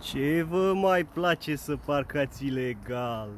Ce vă mai place să parcați ilegal?